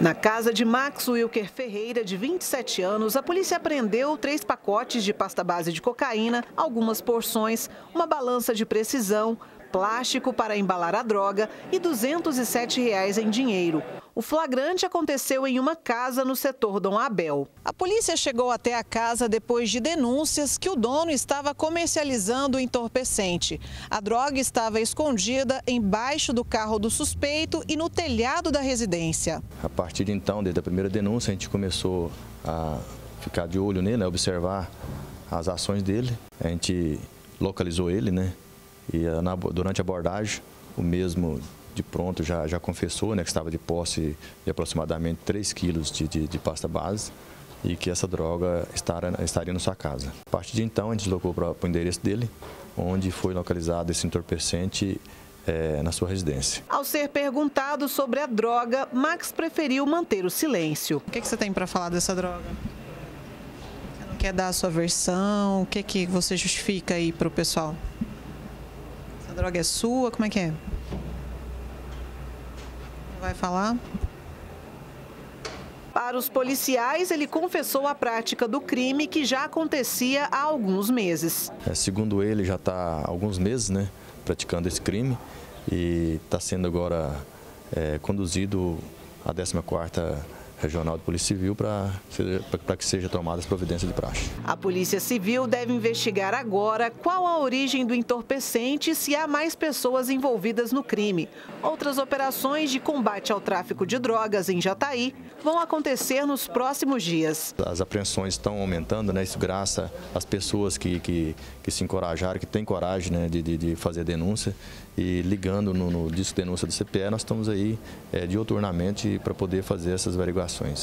Na casa de Max Wilker Ferreira, de 27 anos, a polícia apreendeu três pacotes de pasta base de cocaína, algumas porções, uma balança de precisão, plástico para embalar a droga e 207 reais em dinheiro. O flagrante aconteceu em uma casa no setor Dom Abel. A polícia chegou até a casa depois de denúncias que o dono estava comercializando entorpecente. A droga estava escondida embaixo do carro do suspeito e no telhado da residência. A partir de então, desde a primeira denúncia, a gente começou a ficar de olho nele, né, observar as ações dele. A gente localizou ele, né? E na, durante a abordagem, o mesmo de pronto já, já confessou né, que estava de posse de aproximadamente 3 quilos de, de, de pasta base e que essa droga estaria, estaria na sua casa. A partir de então, a gente deslocou para o endereço dele, onde foi localizado esse entorpecente é, na sua residência. Ao ser perguntado sobre a droga, Max preferiu manter o silêncio. O que, que você tem para falar dessa droga? Você não quer dar a sua versão? O que, que você justifica aí para o pessoal? Droga é sua? Como é que é? Vai falar? Para os policiais, ele confessou a prática do crime que já acontecia há alguns meses. É, segundo ele, já está há alguns meses né, praticando esse crime e está sendo agora é, conduzido à 14ª Regional de Polícia Civil para que seja tomada as providências de praxe. A Polícia Civil deve investigar agora qual a origem do entorpecente e se há mais pessoas envolvidas no crime. Outras operações de combate ao tráfico de drogas em Jataí vão acontecer nos próximos dias. As apreensões estão aumentando, né? Isso graças às pessoas que, que, que se encorajaram, que têm coragem né? de, de, de fazer denúncia e ligando no, no disco denúncia do CPE, nós estamos aí é, dioturnamente para poder fazer essas averiguações operações.